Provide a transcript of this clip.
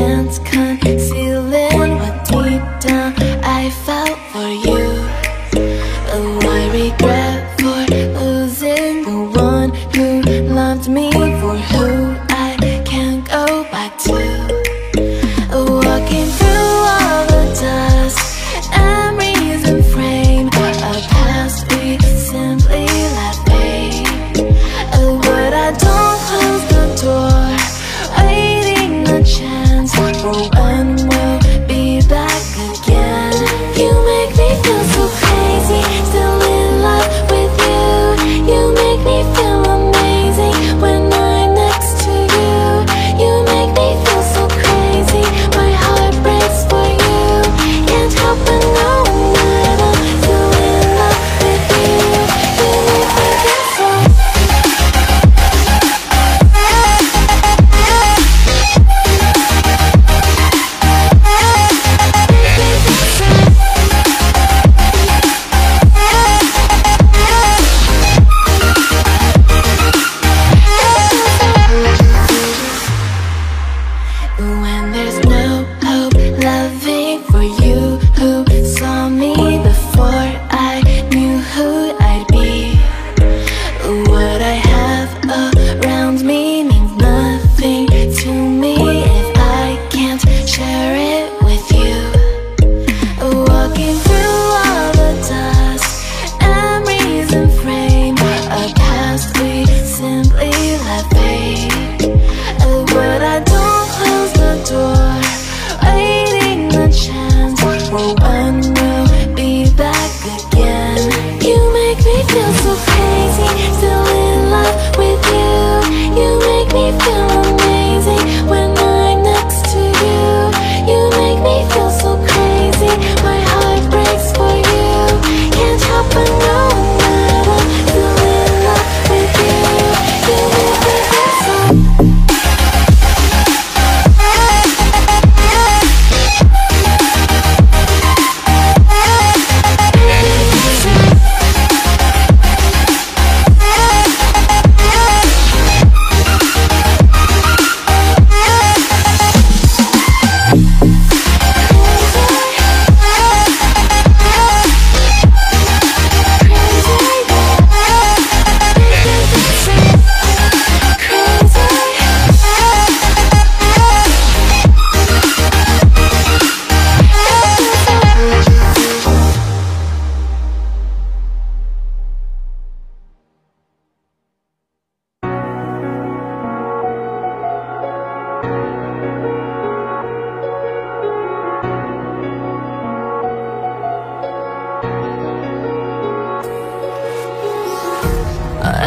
Hands